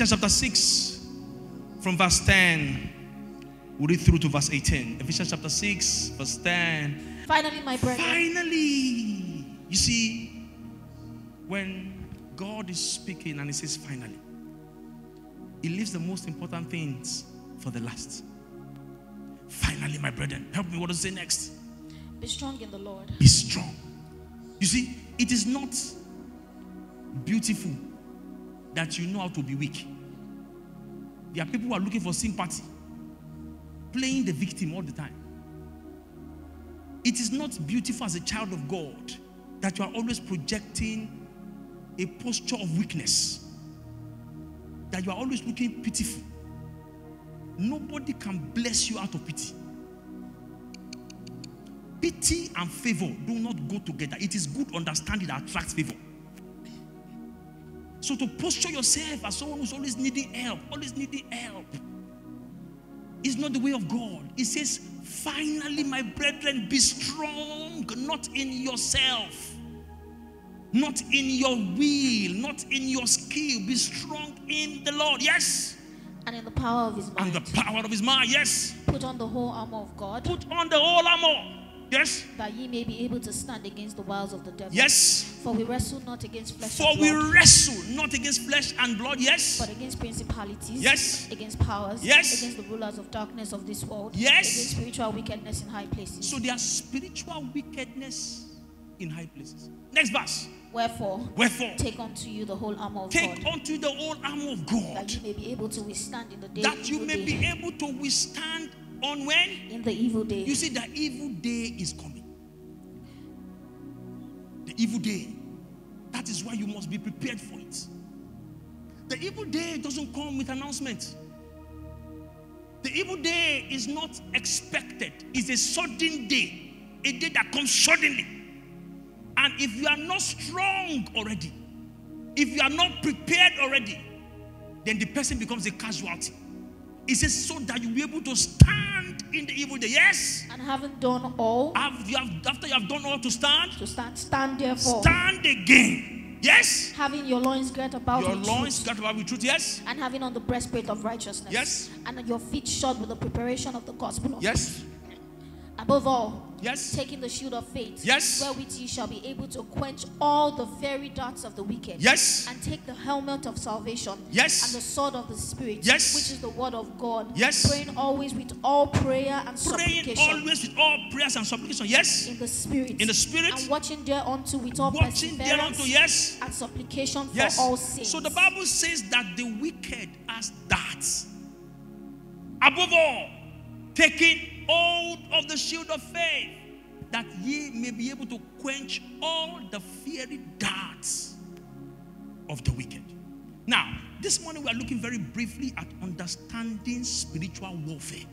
Ephesians chapter 6, from verse 10, we read through to verse 18. Ephesians chapter 6, verse 10. Finally, my brother. Finally, you see, when God is speaking and He says finally, He leaves the most important things for the last. Finally, my brethren, help me. What does it say next? be strong in the Lord. Be strong. You see, it is not beautiful that you know how to be weak. There are people who are looking for sympathy, playing the victim all the time. It is not beautiful as a child of God that you are always projecting a posture of weakness, that you are always looking pitiful. Nobody can bless you out of pity. Pity and favor do not go together. It is good understanding that attracts favor. So to posture yourself as someone who's always needing help, always needing help, is not the way of God. It says, finally, my brethren, be strong, not in yourself, not in your will, not in your skill. Be strong in the Lord. Yes. And in the power of his And the power of his mind. Yes. put on the whole armor of God, Put on the whole armor. Yes. that ye may be able to stand against the wiles of the devil. Yes. For we wrestle not against flesh For and we blood, wrestle not against flesh and blood. Yes. but against principalities, Yes. against powers, Yes. against the rulers of darkness of this world, Yes. against spiritual wickedness in high places. So there are spiritual wickedness in high places. Next verse. Wherefore, Wherefore, take unto you the whole armor of take God, unto the whole armor of God. that you may be able to withstand in the day. that you may day. be able to withstand on when in the evil day. you see the evil day is coming. The evil day. That is why you must be prepared for it. The evil day doesn't come with announcement. The evil day is not expected. It's a sudden day, a day that comes suddenly. And if you are not strong already, if you are not prepared already, then the person becomes a casualty. Is it says so that you'll be able to stand in the evil day. Yes. and having done all Have you have, after you have done all to stand, to stand, stand therefore, stand again. Yes. having your loins girt about Your with loins truth, got about with truth. Yes. and having on the breastplate of righteousness, Yes. and your feet shod with the preparation of the gospel of Yes. Above all, Yes. taking the shield of faith, Yes. wherewith ye shall be able to quench all the fiery darts of the wicked, Yes. and take the helmet of salvation, Yes. and the sword of the Spirit, Yes. which is the word of God, Yes. praying always with all prayer and Praying supplication always with all prayers and supplication. Yes. in the Spirit, In the spirit. and watching thereunto with all Watching thereunto. Yes. and supplication for all sins. So the Bible says that the wicked has darts. Above all, taking hold of the shield of faith, that ye may be able to quench all the fiery darts of the wicked. Now, this morning we are looking very briefly at understanding spiritual warfare.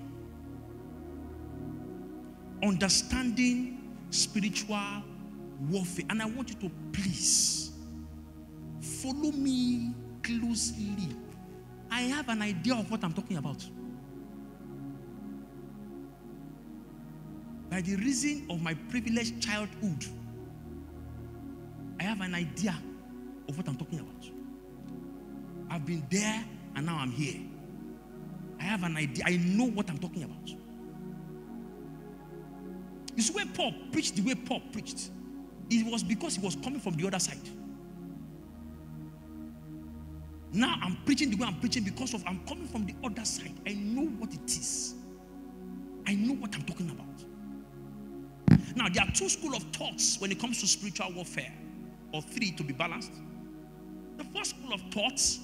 Understanding spiritual warfare. And I want you to please follow me closely. I have an idea of what I'm talking about. By the reason of my privileged childhood, I have an idea of what I'm talking about. I've been there and now I'm here. I have an idea. I know what I'm talking about. See, when Paul preached the way Paul preached, it was because he was coming from the other side. Now I'm preaching the way I'm preaching because of I'm coming from the other side. I know what it is. I know what I'm talking about. Now there are two school of thoughts when it comes to spiritual warfare, or three to be balanced. The first school of thoughts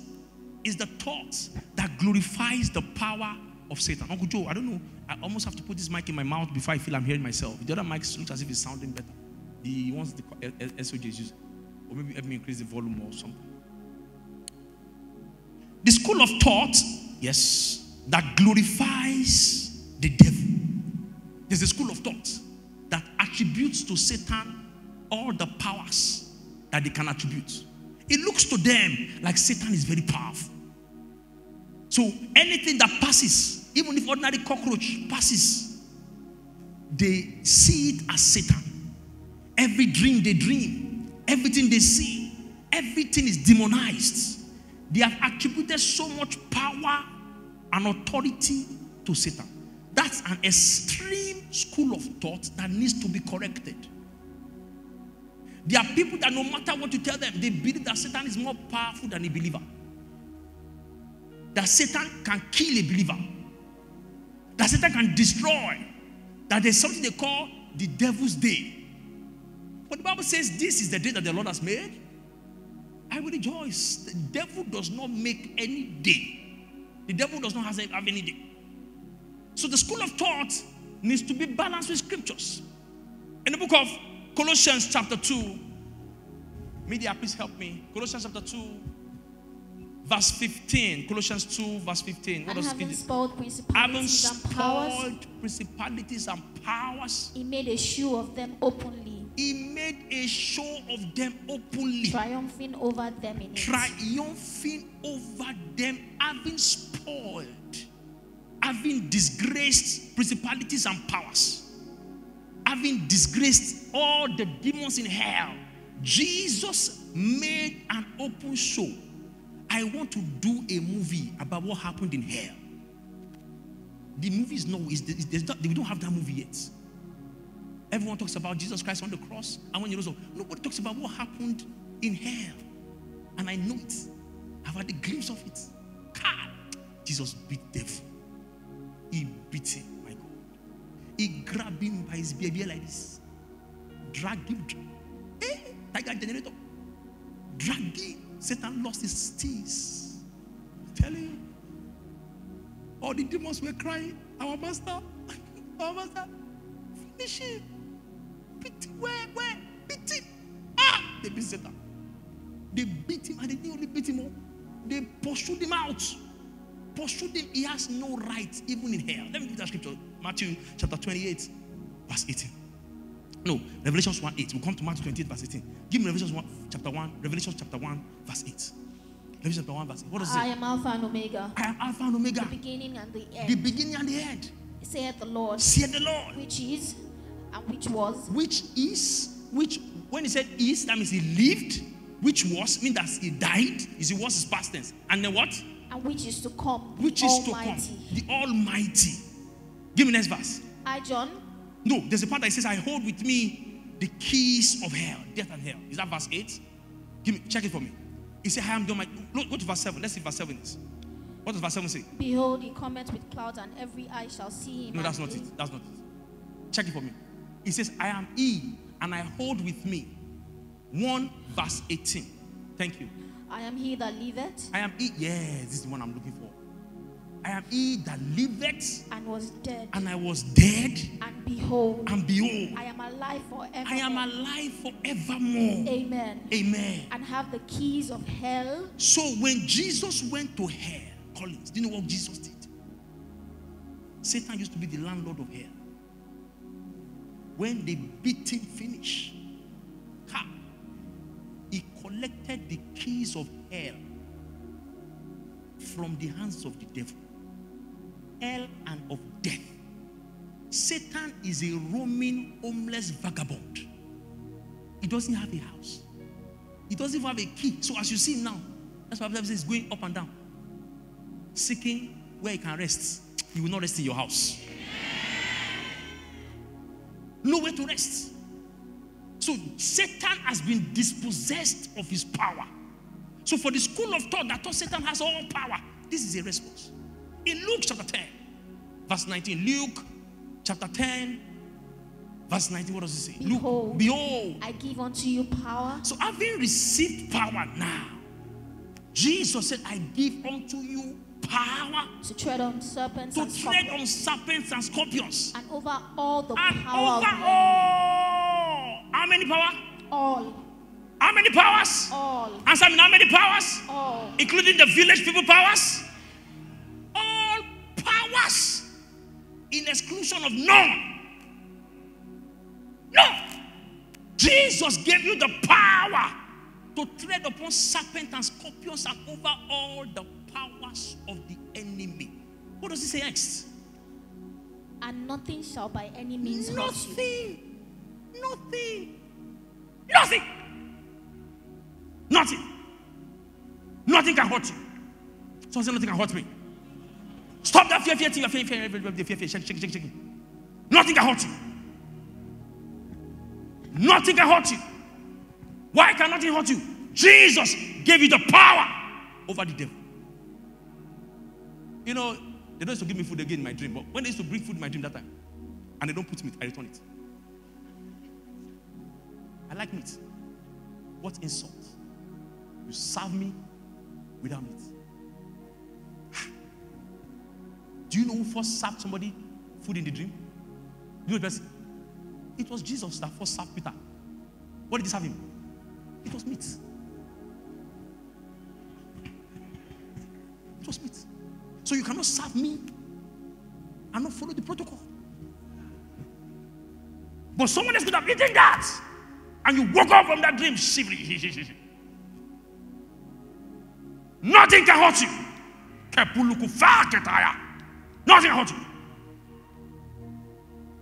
is the thought that glorifies the power of Satan. Uncle Joe, I don't know. I almost have to put this mic in my mouth before I feel I'm hearing myself. The other mic looks as if it's sounding better. He wants the SOJ is using. Or maybe let me increase the volume or something. The school of thought, yes, that glorifies the devil. There's a school of thought that attributes to Satan all the powers that they can attribute. It looks to them like Satan is very powerful. So anything that passes, even if ordinary cockroach passes, they see it as Satan. Every dream they dream, everything they see, everything is demonized. They have attributed so much power and authority to Satan. That's an extreme school of thought that needs to be corrected. There are people that no matter what you tell them, they believe that Satan is more powerful than a believer. That Satan can kill a believer. That Satan can destroy. That there's something they call the devil's day. But the Bible says this is the day that the Lord has made. I will rejoice. The devil does not make any day. The devil does not have any day. So the school of thought needs to be balanced with scriptures. In the book of Colossians, chapter 2, media, please help me. Colossians chapter 2, verse 15. Colossians 2, verse 15. And does it? spoiled Having principalities and powers, spoiled principalities and powers, he made a show of them openly, he made a show of them openly, triumphing over them in it. triumphing over them, having spoiled, having disgraced principalities and powers, having disgraced all the demons in hell. Jesus made an open show. I want to do a movie about what happened in hell. The movie is no, is, is not, we don't have that movie yet. Everyone talks about Jesus Christ on the cross, and when you know, nobody talks about what happened in hell. And I know it. I've had a glimpse of it. God, Jesus beat devil. He beat him, my God. He grabbed him by his beard like this, dragged him, eh, like a generator, dragged him. Satan lost his teeth. Telling you. All the demons were crying. Our master, our master, finish him. Beat him. Where, where? Beat him. Ah! They beat Satan. They beat him and they didn't only beat him, oh, they pursued him out. Pursued him. He has no right even in hell. Let me read that scripture. Matthew chapter 28, verse 18. No, Revelations 1 8. We'll come to Matthew 28, verse 18. Give me Revelations 1, chapter 1, Revelation chapter 1, verse 8. Revelation chapter 1, verse 8. What does it I am Alpha and Omega, I am Alpha and Omega, the beginning and the end. the beginning and the end. saith the Lord, Said the Lord. which is and which was Which is, which, when he said is, that means he lived. Which was, means that he died. Is he was his past tense. And then what? And which is to come, Which is Almighty. to come. The Almighty. Give me next verse. I, John, No, there's a part that says, I hold with me the keys of hell, death and hell. Is that verse 8? Give me, check it for me. He said, I am the Almighty. Look, go to verse 7. Let's see verse 7 is. What does verse 7 say? behold, he cometh with clouds, and every eye shall see him. No, that's not he- it. That's not it. Check it for me. He says, I am he, and I hold with me. 1 verse 18. Thank you. I am he that liveth I am he. Yes, this is the one I'm looking for. I am he that liveth, and was dead, and I was dead, and behold, and behold, I am alive forever. I am alive forevermore. Amen. Amen. And have the keys of hell So when Jesus went to hell, Collins, do you know what Jesus did? Satan used to be the landlord of hell. When they beat him finish, collected the keys of hell from the hands of the devil, hell and of death. Satan is a roaming, homeless vagabond. He doesn't have a house. He doesn't even have a key. So as you see now, that's why Bible says going up and down, seeking where he can rest. He will not rest in your house. Nowhere to rest. So Satan has been dispossessed of his power. So for the school of thought that thought Satan has all power, this is a response. In Luke chapter 10, verse 19, Luke chapter 10, verse 19, what does it say? Behold. Luke, behold, I give unto you power so having received power now, Jesus said, I give unto you power to tread on serpents to and tread scorpions, on serpents and scorpions. and over all the And power over all. How many power? All, How many powers? all, Answer me, how many powers? all. Including the village people powers? All powers. In exclusion of none. No. Jesus gave you the power to tread upon serpents and scorpions and over all the powers of the enemy. What does he say next? And nothing shall by any means. Nothing. Nothing. Nothing. Nothing. Nothing can hurt you. So I said, nothing can hurt me. Stop that fear, fear, fear, fear, fear, fear, fear, fear, shake, shake, shake. Nothing can hurt you. Nothing can hurt you. Why can nothing hurt you? Jesus gave you the power over the devil. You know, they don't used to give me food again in my dream, but when they used to bring food in my dream that time, and they don't put meat, I return it. I like meat. What insult? You serve me without meat. Do you know who first served somebody food in the dream? You know the? It was Jesus that first served Peter. What did he serve him? It was meat. It was meat. So you cannot serve me and not follow the protocol. But someone else could have eaten that. And you woke up from that dream shivering. Nothing can hurt you. Nothing can hurt you.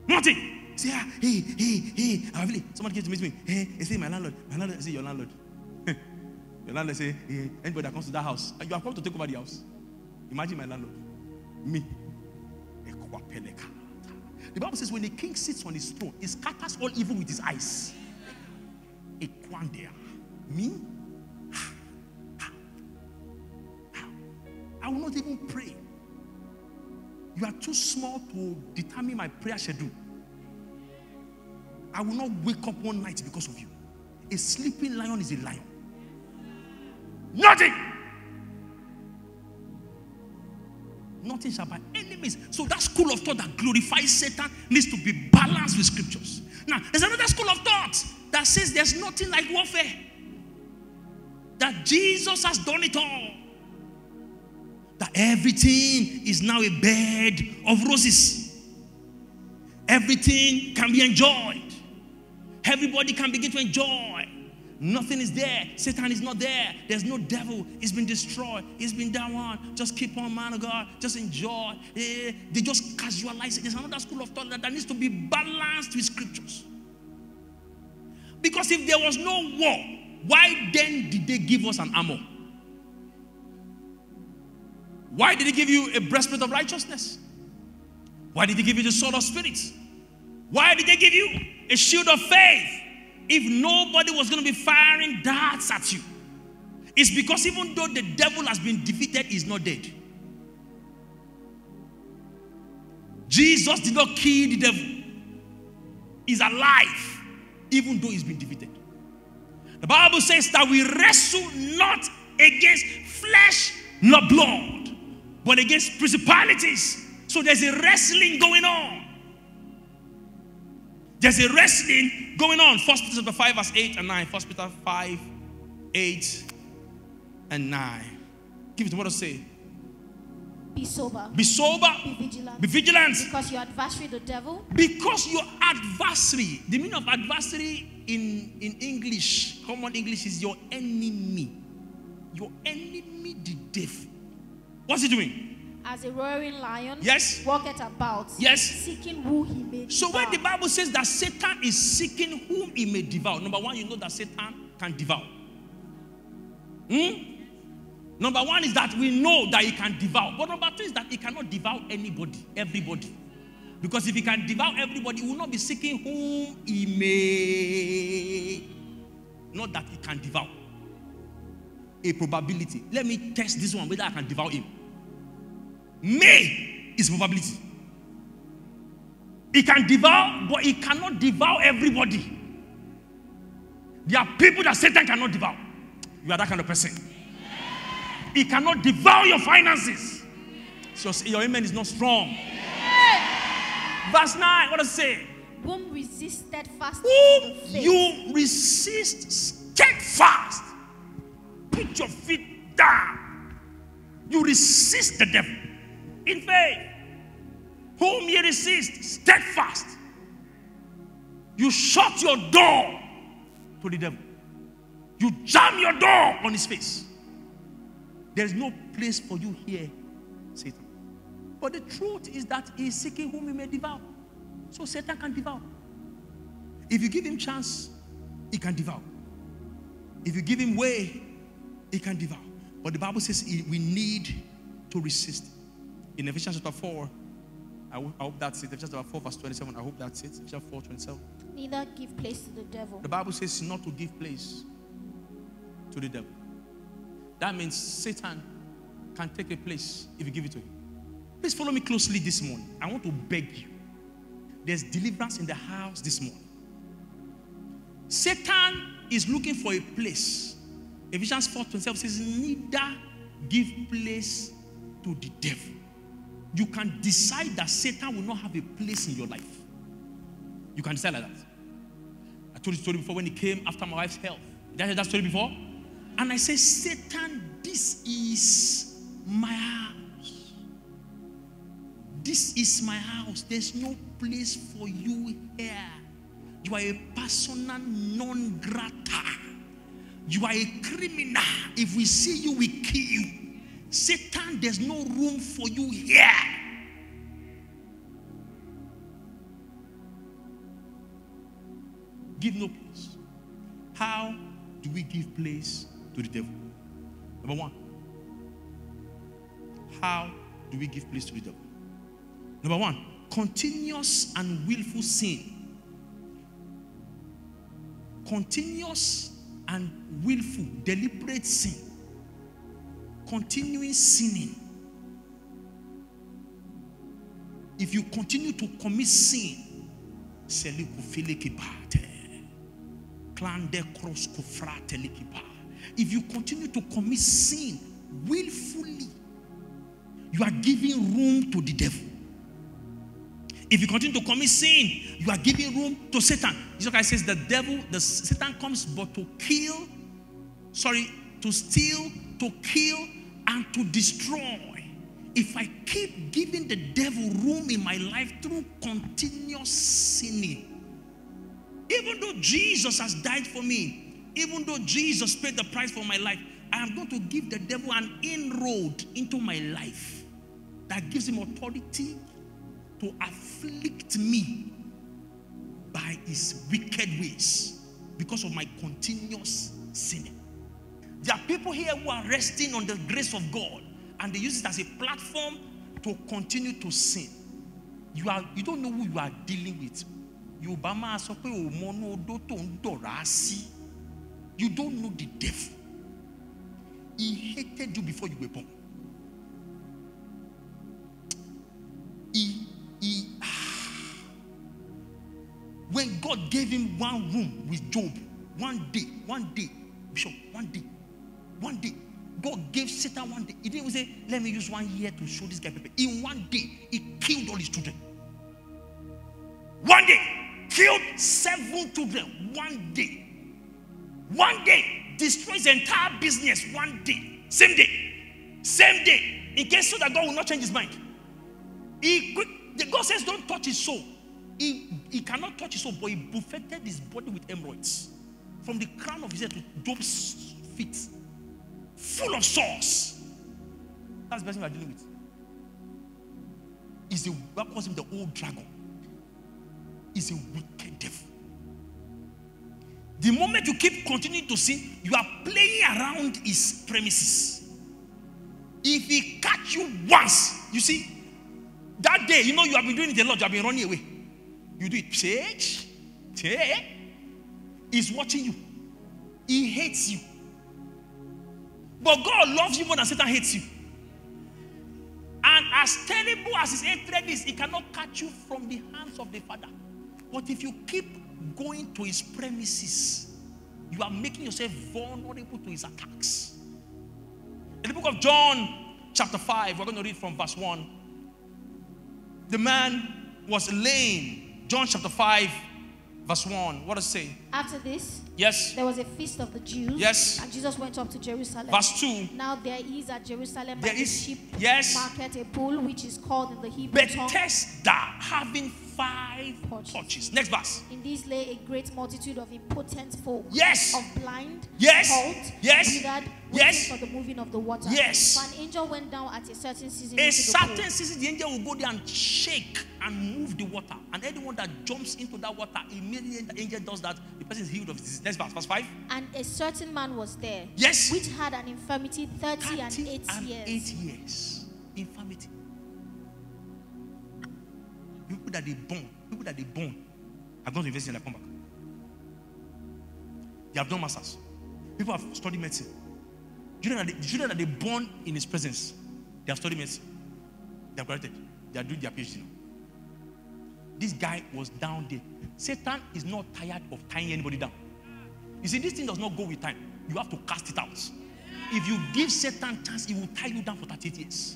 Nothing. Say, ah, hey, hey, hey. I really, somebody came to meet me. Hey, they say, my landlord. My landlord, say, your landlord. your landlord say, hey, anybody that comes to that house, you have come to take over the house. Imagine my landlord. Me. The Bible says, when the king sits on his throne, he scatters all evil with his eyes. Equandea. Me? I will not even pray. You are too small to determine my prayer schedule. I will not wake up one night because of you. A sleeping lion is a lion. Nothing. Nothing shall by any So that school of thought that glorifies Satan needs to be balanced with scriptures. Now, there's another school of thought that says there's nothing like warfare. That Jesus has done it all. That everything is now a bed of roses. Everything can be enjoyed. Everybody can begin to enjoy. Nothing is there. Satan is not there. There's no devil. He's been destroyed. He's been down one. Just keep on, man of God. Just enjoy. Eh, they just casualize it. There's another school of thought that, that needs to be balanced with scriptures. Because if there was no war, why then did they give us an armor? Why did he give you a breastplate of righteousness? Why did he give you the sword of spirits? Why did they give you a shield of faith if nobody was going to be firing darts at you? It's because even though the devil has been defeated, he's not dead. Jesus did not kill the devil, he's alive, even though he's been defeated. The Bible says that we wrestle not against flesh nor blood, but against principalities. So there's a wrestling going on. There's a wrestling going on. First Peter chapter 5, verse 8 and 9. First Peter 5, 8 and 9. Give it to what to say. Be sober. Be sober. Be vigilant. Be vigilant. Because your adversary, the devil, Because your adversary, the meaning of adversary in, in English, common English, is your enemy. Your enemy, the devil. What's he doing? As a roaring lion, Yes. walketh about, Yes. seeking who he may devour. So when the. Bible says that Satan is seeking whom he may devour, number one, you know that Satan can devour. Hmm? Number one is that we know that he can devour. But number two is that he cannot devour anybody, everybody. Because if he can devour everybody, he will not be seeking whom he may. Not that he can devour. A probability. Let me test this one whether I can devour him. May is probability. He can devour, but he cannot devour everybody. There are people that Satan cannot devour. You are that kind of person. He cannot devour your finances. So your amen is not strong. Verse 9, what does it say? whom resist steadfast Whom you resist steadfast. Put your feet down. You resist the devil in faith. Whom you resist steadfast. You shut your door to the devil. You jam your door on his face. There is no place for you here, Satan. But the truth is that he is seeking whom he may devour. So Satan can devour. If you give him chance, he can devour. If you give him way, he can devour. But the Bible says we need to resist. In Ephesians chapter 4, I hope, hope that's it. Ephesians chapter 4, verse 27. I hope that's it. Ephesians 4, 27. Neither give place to the devil. The Bible says not to give place to the devil. That means Satan can take a place if you give it to him. Please follow me closely this morning. I want to beg you. There's deliverance in the house this morning. Satan is looking for a place. Ephesians 4 27 says, Neither give place to the devil. You can decide that Satan will not have a place in your life. You can decide like that. I told you story before when he came after my wife's health. Did I hear that story before? And I said, Satan, this is my house. This is my house. There's no place for you here. You are a persona non grata. You are a criminal. If we see you, we kill you. Satan, there's no room for you here. Give no place. How do we give place to the devil? Number one, how do we give place to the devil? Number one, continuous and willful sin. Continuous and willful, deliberate sin. Continuing sinning. If you continue to commit sin, if you continue to commit sin willfully, you are giving room to the devil. If you continue to commit sin, you are giving room to Satan. Jesus Christ says the devil, the Satan comes but to kill, sorry, to steal, to kill, and to destroy. If I keep giving the devil room in my life through continuous sinning, even though Jesus has died for me, even though Jesus paid the price for my life, I am going to give the devil an inroad into my life that gives him authority to afflict me by his wicked ways because of my continuous sinning. There are people here who are resting on the grace of God and they use it as a platform to continue to sin. You are you don't know who you are dealing with. Tó. You don't know the devil. He hated you before you were born. He, he, when God gave him one room with Job, one day, one day, Bishop, one day, one day, God gave Satan one day. He didn't say, Let me use one year to show this guy. In one day, he killed all his children. One day, killed seven children. One day. One day, destroys the entire business. One day. Same day. Same day. In case so that God will not change his mind. He, the God says, Don't touch his soul. He, he cannot touch his soul, but he buffeted his body with hemorrhoids. From the crown of his head to Job's feet. Full of sores. That's the person we are dealing with. Is the what calls him the old dragon. Is a wicked devil. The moment you keep continuing to sin, you are playing around his premises. If he catch you once, you see, that day, you know you have been doing it a lot, you have been running away. You do it, change, change. He's watching you. He hates you. But God loves you more than Satan hates you. And as terrible as his hatred is, he cannot catch you from the hands of the Father. But if you keep going to his premises, you are making yourself vulnerable to his attacks. In the book of John, chapter 5, we're going to read from verse 1. The man was lame. John chapter 5, verse 1. What does it say? After this, Yes. there was a feast of the Jews. Yes. And Jesus went up to Jerusalem. Verse 2. Now there is at Jerusalem There by the sheep yes. market a pool which is called in the Hebrew tongue. Having five Porches. porches. Next verse. In these lay a great multitude of impotent folk. Yes. Of blind, Yes. halt, Yes. withered, Yes. for the moving of the water. Yes. For an angel went down at a certain season A into the certain pool. season, the angel will go there and shake and move the water. And anyone that jumps into that water, immediately the angel does that, the person is healed of disease. Next verse, verse 5. And a certain man was there. Yes. Which had an infirmity 30, 30 and 8 and years. eight years. People that they born, people that they born, have gone to university and they come back. They have done masters. People have studied medicine. Children that they, children that they born in his presence, they have studied medicine. They have graduated. They are doing their PhD now. This guy was down there. Satan is not tired of tying anybody down. You see, this thing does not go with time. You have to cast it out. If you give Satan chance, he will tie you down for 38 years.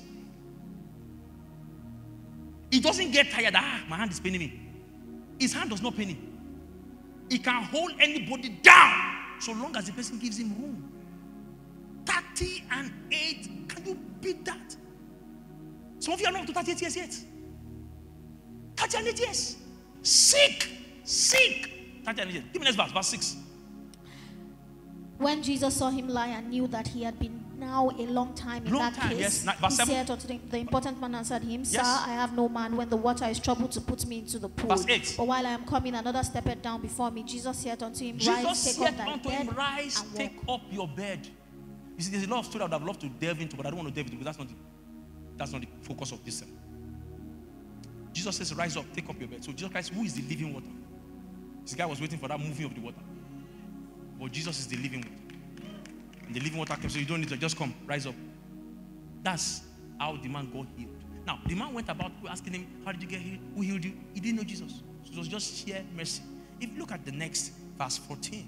He doesn't get tired. Ah, my hand is paining me. His hand does not pain him. He can hold anybody down so long as the person gives him room. 30 and 8. Can you beat that? Some of you are not up to 38 years yet. 30 and 8 years. Sick. Sick. 30 and 8 years. Give me next verse, verse 6. When Jesus saw him lie and knew that he had been now a long time in Long that time, case, yes. Na- he seven. said unto the, the important man answered him, Sir, Yes. I have no man when the water is troubled to put me into the pool. Verse eight. But while I am coming, another stepped down before me. Jesus said unto him, Jesus Rise, take said up thy unto bed him, Rise, take walk." up your bed. You see, there's a lot of story I would have loved to delve into, but I don't want to delve into because that's not the, that's not the focus of this sermon. Jesus says, Rise up, take up your bed. So Jesus Christ, who is the living water? This guy was waiting for that moving of the water. But Jesus is the living water. And the living water came, so you don't need to just come, rise up. That's how the man got healed. Now, the man went about asking him, How did you get healed? Who healed you? He didn't know Jesus. So it was just sheer mercy. If you look at the next verse 14,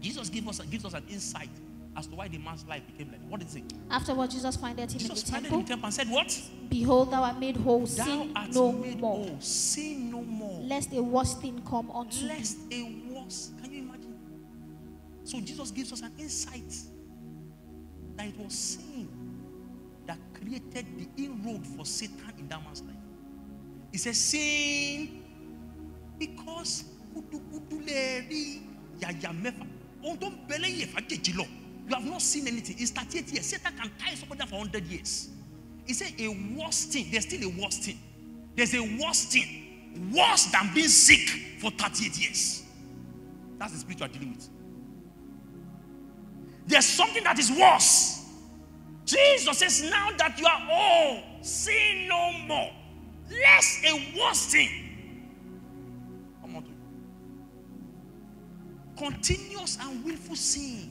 Jesus gives us, gives us an insight as to why the man's life became like that. What he say? Afterward, Jesus findeth him Jesus in the found him in the temple and said, What? Behold, thou art made whole. Thou Sin art no made more. whole. Sin no more. Lest a worse thing come unto you. Lest a worse. So Jesus gives us an insight that it was sin that created the inroad for Satan in that man's life. He says, Sin because. You have not seen anything. It's 38 years. Satan can tie somebody down for 100 years. He said a worse thing. There's still a worse thing. There's a worse thing. Worse than being sick for 38 years. That's the spirit you are dealing with. There's something that is worse. Jesus says, now that you are old, sin no more. Less a worse thing. Continuous and willful sin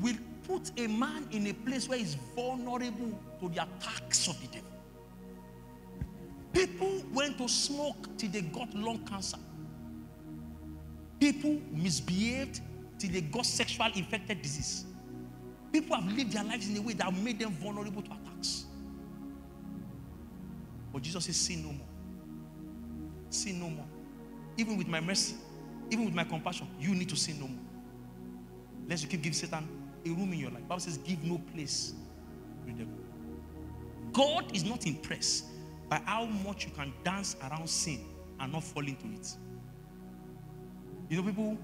will put a man in a place where he's vulnerable to the attacks of the devil. People went to smoke till they got lung cancer. People misbehaved till they got sexual infected disease. People have lived their lives in a way that made them vulnerable to attacks. But Jesus says, Sin no more. Sin no more. Even with my mercy, even with my compassion, you need to sin no more. Lest you keep giving Satan a room in your life. Bible says, give no place to the devil. God is not impressed by how much you can dance around sin and not fall into it. You know, people,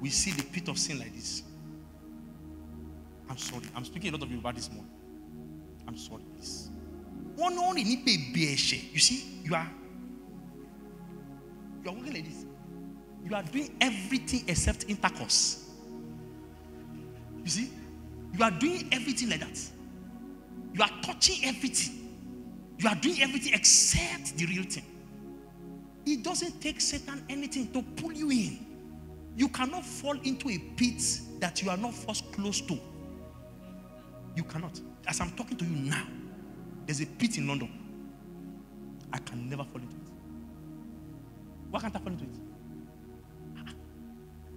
we see the pit of sin like this. I'm sorry. I'm speaking a lot of you about this morning. I'm sorry, please. One only need baby You see, you are you are working like this. You are doing everything except intercourse. You see, you are doing everything like that. You are touching everything. You are doing everything except the real thing. It doesn't take Satan anything to pull you in. You cannot fall into a pit that you are not first close to. You cannot. As I'm talking to you now, there's a pit in London. I can never fall into it. Why can't I fall into it? Ah,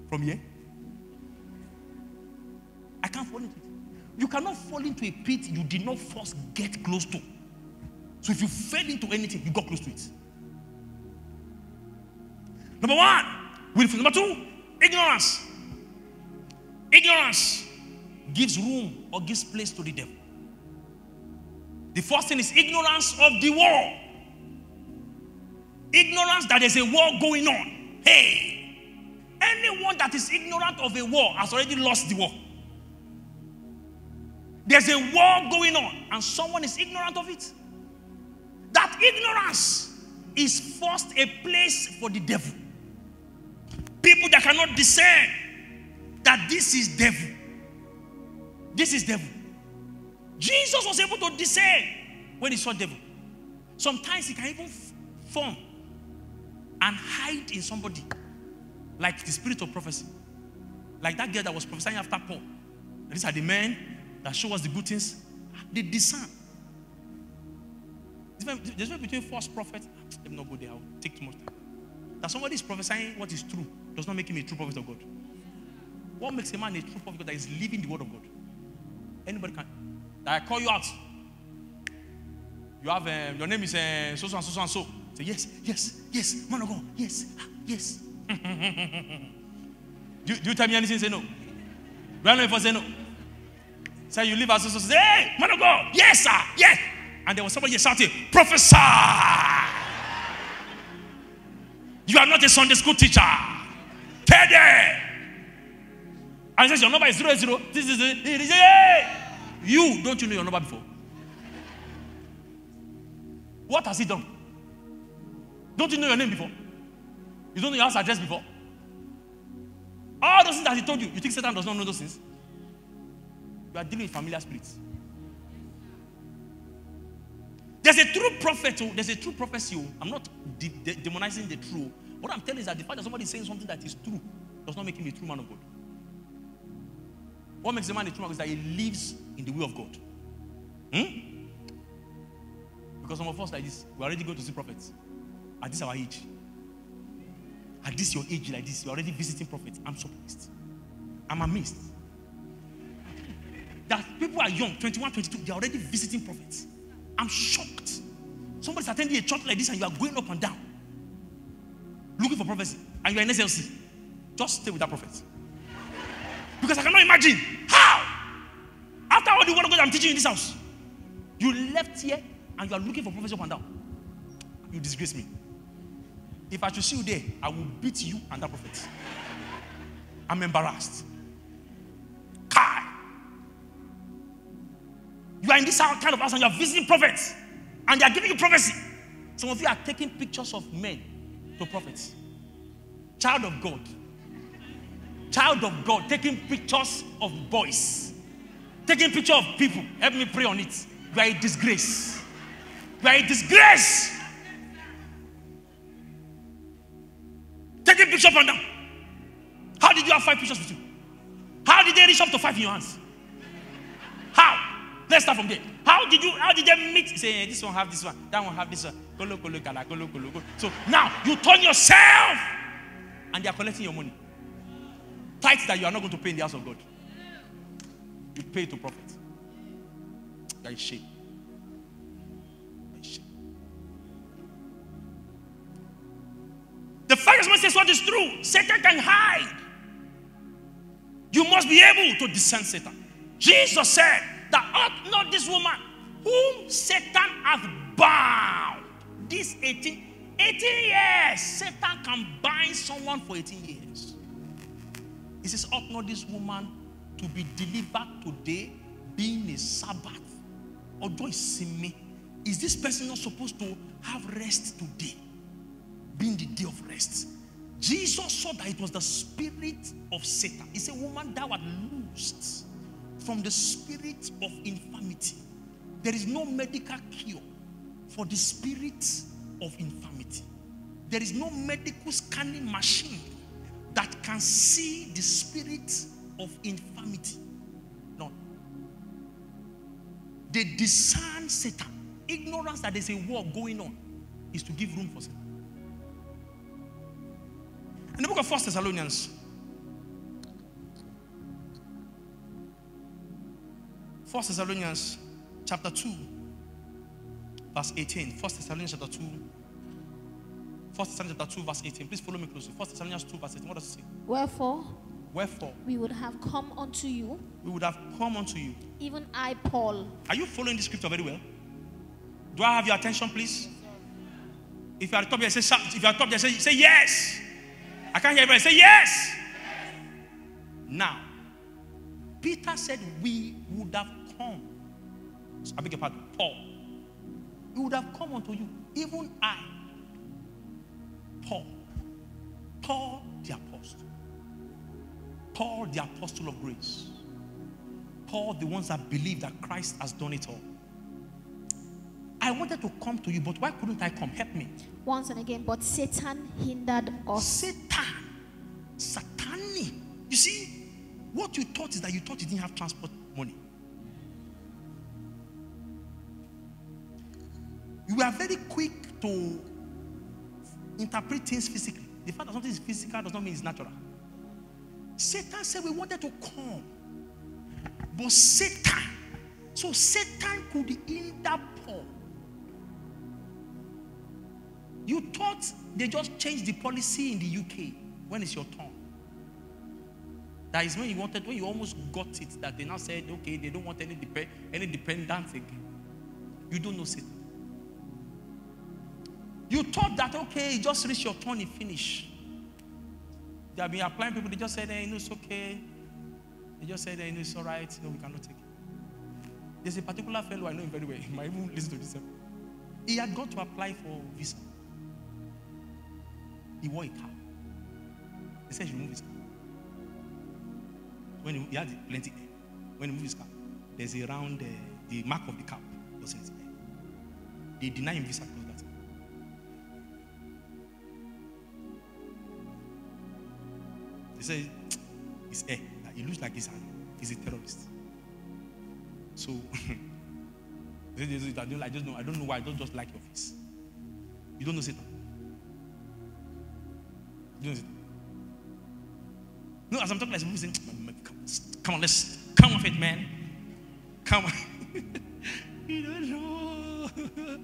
From here? I can't fall into it. You cannot fall into a pit you did not first get close to. So if you fell into anything, you got close to it. Number one, willful. Number two, ignorance. Ignorance gives room or gives place to the devil. The first thing is ignorance of the war. Ignorance that there's a war going on. Hey, anyone that is ignorant of a war has already lost the war. There's a war going on, and someone is ignorant of it. That ignorance is first a place for the devil. People that cannot discern that this is devil. This is devil. Jesus was able to discern when he saw devil. Sometimes he can even form and hide in somebody, like the spirit of prophecy. Like that girl that was prophesying after Paul. These are the men that show us the good things. They discern. There's difference between false prophet. Let me not go there. I'll take too much time. That somebody is prophesying what is true does not make him a true prophet of God. What makes a man a true prophet of God that is living the word of God? Anybody can. I call you out. You have um, your name is uh, so so and so so and so. Say yes, yes, yes, man of God, yes, yes. do, do you tell me anything? Say no. Know if I say no? Say you live as so so. Say hey, man of God, yes sir, yes. And there was somebody shouting, prophesy. You are not a Sunday school teacher. Tell them. And says your number is zero zero. This is it. Hey! You don't you know your number before? What has he done? Don't you know your name before? You don't know your house address before? All those things that he told you, you think Satan does not know those things? You are dealing with familiar spirits. There's a true prophet, oh, there's a true prophecy. oh. I'm not de- de- demonizing the true. Oh. What I'm telling is that the fact that somebody is saying something that is true does not make him a true man of God. What makes a man a true man is that he lives in the way of God. Hmm? Because some of us like this, we're already going to see prophets at this our age. At this your age like this, you're already visiting prophets. I'm surprised. I'm amazed. That people are young, 21, 22, they're already visiting prophets. I'm shocked. Somebody's attending a church like this and you are going up and down looking for prophecy and you're in SLC. Just stay with that prophet. Because I cannot imagine how, after all the word of God I'm teaching in this house, you left here and you are looking for prophecy up and down. You disgrace me. If I should see you there, I will beat you and that prophet. I'm embarrassed. Kai. You are in this kind of house and you are visiting prophets and they are giving you prophecy. Some of you are taking pictures of men to prophets. Child of God. Child of God taking pictures of boys. Taking picture of people. Help me pray on it. You are a disgrace. You are a disgrace. Taking picture up them. How did you have five pictures with you? How did they reach up to five in your hands? Let's start from there. How did you? How did they meet? Say eh, this one have this one, that one have this one. So now you turn yourself, and they are collecting your money. Tithes that you are not going to pay in the house of God. You pay to prophet. That is shame. That is shame. The someone says what is true, Satan can hide. You must be able to discern Satan. Jesus said that ought not this woman whom Satan hath bound. This 18, 18 years, Satan can bind someone for 18 years. He says, ought not this woman to be delivered today, being a Sabbath? See me? Is this person not supposed to have rest today? Being the day of rest. Jesus saw that it was the spirit of Satan. He said, Woman, thou art loosed from the spirit of infirmity. There is no medical cure for the spirit of infirmity. There is no medical scanning machine that can see the spirit of infirmity. No. They discern Satan. Ignorance that there's a war going on is to give room for Satan. In the book of First Thessalonians, First Thessalonians chapter 2, verse 18. First Thessalonians chapter 2. First Thessalonians chapter 2, verse 18. Please follow me closely. First Thessalonians 2, verse 18. What does it say? Wherefore, Wherefore, we would have come unto you, we would have come unto you. even I, Paul. Are you following the scripture very well? Do I have your attention, please? If you are at the top there, say. If you are top there, say, say yes. I can't hear everybody. Say yes. Now, Peter said, We would have. I beg your pardon, Paul. We would have come unto you, even I, Paul. Paul the apostle. Paul the apostle of grace. Paul the ones that believe that Christ has done it all. I wanted to come to you, but why couldn't I come? Help me. Once and again, but Satan hindered us. Satan, Satanic. You see, what you thought is that you thought you didn't have transport money. You are very quick to interpret things physically. The fact that something is physical does not mean it's natural. Satan said we wanted to come, but Satan, so Satan could hinder Paul. You thought they just changed the policy in the UK when it's your turn. That is when you wanted, when you almost got it, that they now said, okay, they don't want any, dep- any dependence again. You don't know Satan. You thought that, okay, just reach your turn and finish. They have been applying people, they just said, hey, no, it's okay. They just said, hey, no, it's all right. No, we cannot take it. There's a particular fellow I know him very well. He might even listen to this. He had gone to apply for visa. He wore a cap. They said he should his cap. When he, he had plenty hair. When he moved his cap, there's a round, uh, the mark of the cap was in his. They deny him visa that. Say his hair, he looks like he's, an, he's a terrorist. So I don't, just know, I don't know why I don't just like your face. You don't know Satan. You don't know Satan. No, as I'm talking, like people saying, come, on, let's come off it, man. Come on. you don't know.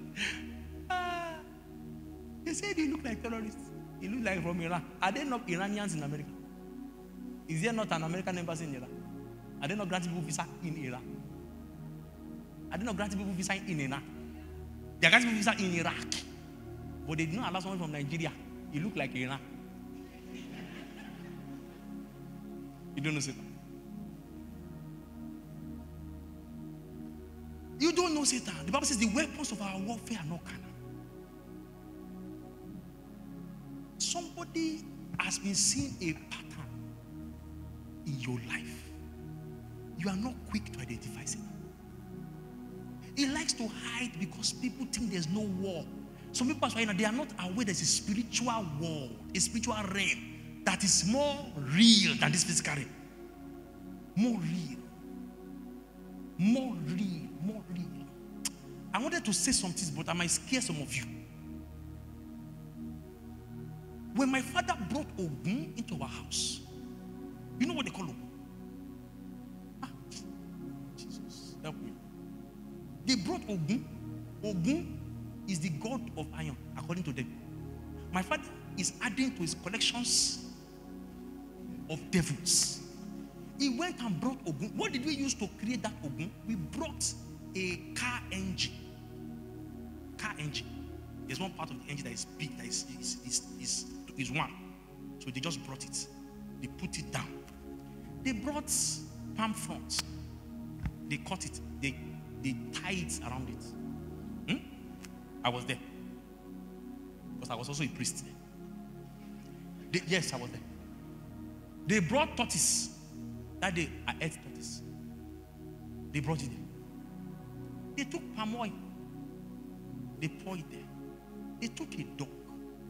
ah. They said he look like terrorists. He look like from Iran. Are there not Iranians in America? Is there not an American embassy in Iran? Are they not granting people visa in Iran? Are they not granting people visa in Iran? They are granting people visa in Iraq. But they did not allow someone from Nigeria. He look like Iran. You don't know Satan. You don't know Satan. The Bible says the weapons of our warfare are not carnal. Somebody has been seeing a your life. You are not quick to identify Satan. He likes to hide because people think there's no war. Some people are saying, they are not aware there's a spiritual war, a spiritual realm that is more real than this physical realm. More real. More real. More real. I wanted to say some things, but I might scare some of you. When my father brought Ogun into our house, you know what they call Ogun? Ah, Jesus, help me. They brought Ogun. Ogun is the god of iron, according to them. My father is adding to his collections of devils. He went and brought Ogun. What did we use to create that Ogun? We brought a car engine. Car engine. There's one part of the engine that is big, that is, is, is, is, is one. So they just brought it. They put it down. They brought palm fronds. They cut it. They, they tie it around it. Hmm? I was there. Because I was also a priest. They, yes, I was there. They brought tortoise. That day, I ate tortoise. They brought it there. They took palm oil. They poured it there. They took a dog.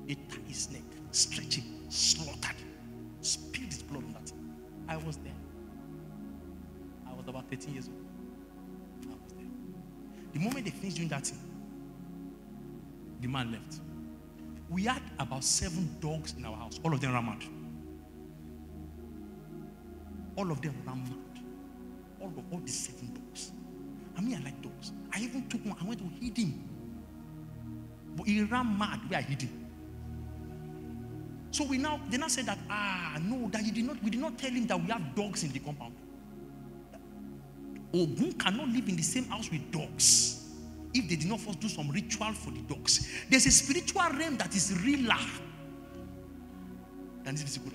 They tied his neck, stretched it, slaughtered, spilled his blood on that. I was there. I was about 13 years old. I was there. The moment they finished doing that thing, the man left. We had about seven dogs in our house. All of them ran mad. All of them ran mad. All of all the seven dogs. I mean, I like dogs. I even took one. I went to hit him. But he ran mad where I hid him. So we now they now said that ah no that you did not we did not tell him that we have dogs in the compound. Ogun cannot live in the same house with dogs if they did not first do some ritual for the dogs. There's a spiritual realm that is realer than this physical.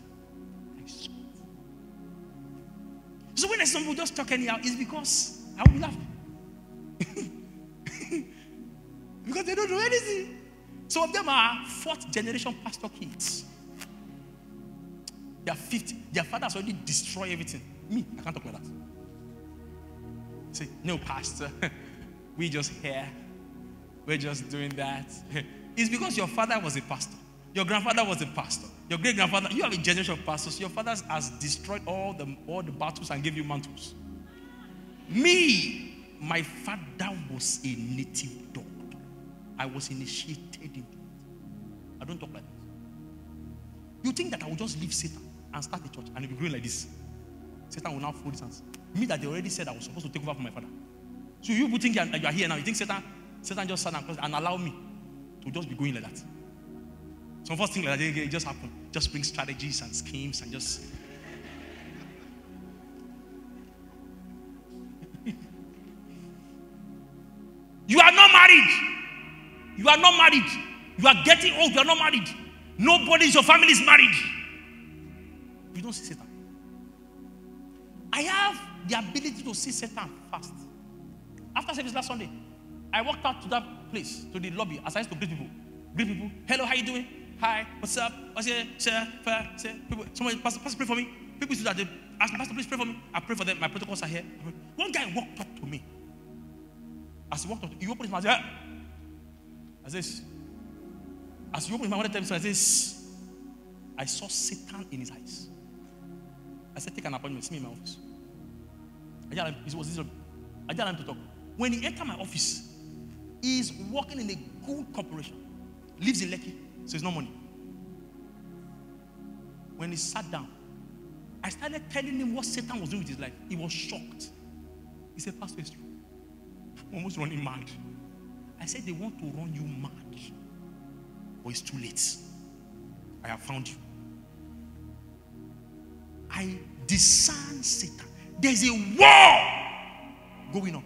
So when some people just talk anyhow, it's because I will laugh. because they don't do anything. Some of them are fourth generation pastor kids. They are fifth. Their fathers already destroy everything. Me, I can't talk like that. Say, no, Pastor. we just here. We're just doing that. It's because your father was a pastor. Your grandfather was a pastor. Your great grandfather, you have a generation of pastors. Your father has destroyed all the all the battles and gave you mantles. Me, my father was a native dog. I was initiated into it. I don't talk like this. You think that I will just leave Satan and start a church and it will be growing like this? Satan will now fold his hands. Me that they already said I was supposed to take over from my father. So you people think you are, you are here now. You think Satan, Satan just sat down and allow me to just be going like that. Some of us think like that, it just happen. Just bring strategies and schemes and just. you are not married. You are not married. You are getting old. You are not married. Nobody in your family is married. You don't see Satan. I have the ability to see Satan fast. After service last Sunday, I walked out to that place, to the lobby, as I used to greet people. Greet people. Hello, how you doing? Hi, what's up? What's your sir? Say, people, somebody, pastor, pastor, pray for me. People to do that. They ask me, Pastor, please pray for me. I pray for them. My protocols are here. One guy walked up to me. As he walked up, he opened his mouth. Yeah. I says, as he opened his mouth, I I says, I saw Satan in his eyes. I said, take an appointment. See me in my office. I him, it was this. I tell him to talk. When he entered my office, he's working in a good corporation, lives in Lekki, so it's no money. When he sat down, I started telling him what Satan was doing with his life. He was shocked. He said, Pastor, it's true. I'm almost running mad. I said, They want to run you mad. But it's too late. I have found you. I discern Satan. There's a war going on.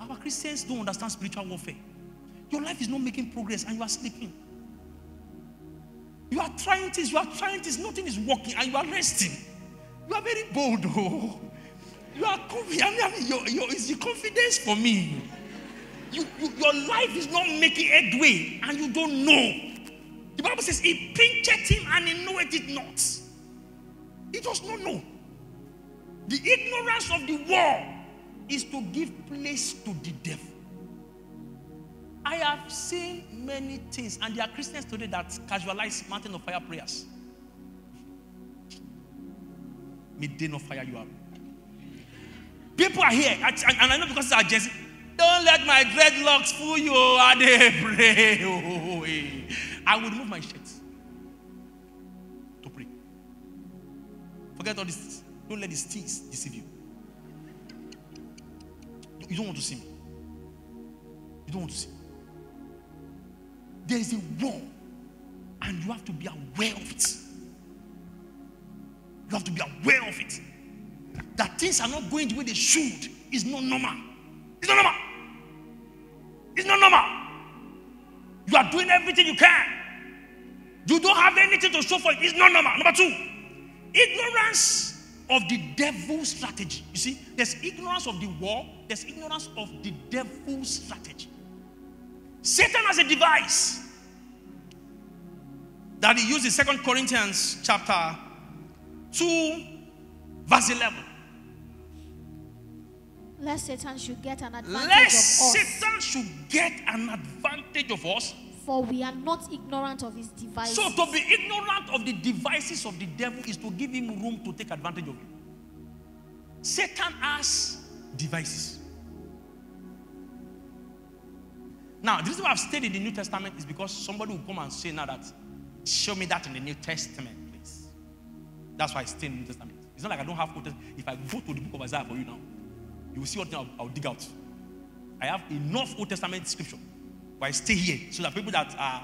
Our Christians don't understand spiritual warfare. Your life is not making progress and you are sleeping. You are trying this, you are trying this, nothing is working, and you are resting. You are very bold, oh. You are confident. I mean, your, your, it's your confidence for me. You, you, your life is not making headway, and you don't know. The Bible says, He pincheth him and he knoweth it not. He does not know. The ignorance of the world is to give place to the devil. I have seen many things, and there are Christians today that casualize mountain of fire prayers. Midday of fire, you are. People are here, and I know because it's agency. Don't let my dreadlocks fool you. I pray. Oh, eh. I will remove my shirt Forget all this. Don't let these things deceive you. You don't want to see me. You don't want to see. me. There is a war, and you have to be aware of it. You have to be aware of it. That things are not going the way they should is not normal. It's not normal. It's not normal. You are doing everything you can. You don't have anything to show for it. It's not normal. Number two, ignorance of the devil's strategy. You see, there's ignorance of the war, there's ignorance of the devil's strategy. Satan has a device that he used in Second Corinthians chapter 2, verse 11. Lest Satan should get an advantage Lest of us. Satan should get an advantage of us. For we are not ignorant of his devices. So to be ignorant of the devices of the devil is to give him room to take advantage of you. Satan has devices. Now, the reason why I've stayed in the New Testament is because somebody will come and say now that, show me that in the New Testament, please. That's why I stay in the New Testament. It's not like I don't have Old Testament. If I go to the book of Isaiah for you now, you will see what I'll, I'll dig out. I have enough Old Testament scripture, but I stay here so that people that are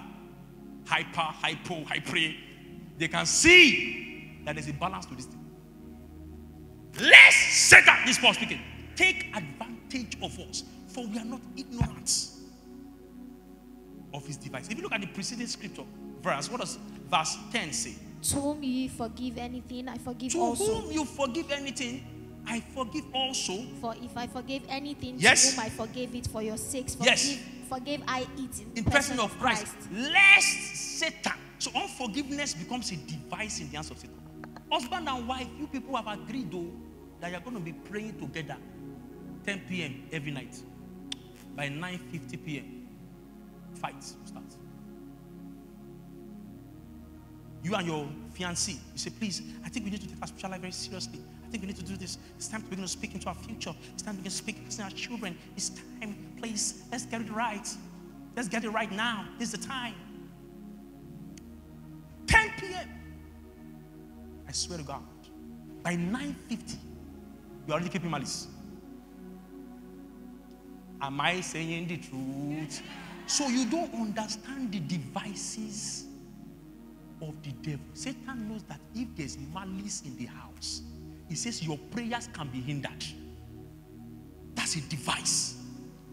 hyper, hypo, hyper, they can see that there's a balance to this thing. Let's set up this Paul speaking, take advantage of us, for we are not ignorant of his device. If you look at the preceding scripture verse, what does verse 10 say? To whom you forgive anything, I forgive To also. whom you forgive anything, I forgive also. For if I forgive anything Yes. to whom I forgave it for your sakes, forgive, Yes. Forgive I it in, in person of Christ, lest Satan. So unforgiveness becomes a device in the hands of Satan. Husband and wife, you people have agreed though that you're going to be praying together. 10 p.m. every night. By 9:50 p.m., fights start. You and your fiancé, you say, please, I think we need to take our spiritual life very seriously. Think we need to do this. It's time to begin to speak into our future. It's time to begin to speak into our children. It's time, please, let's get it right. Let's get it right now. This is the time. 10 p.m. I swear to God, by 9:50, you're already keeping malice. Am I saying the truth? So you don't understand the devices of the devil. Satan knows that if there's malice in the house, he says your prayers can be hindered. That's a device.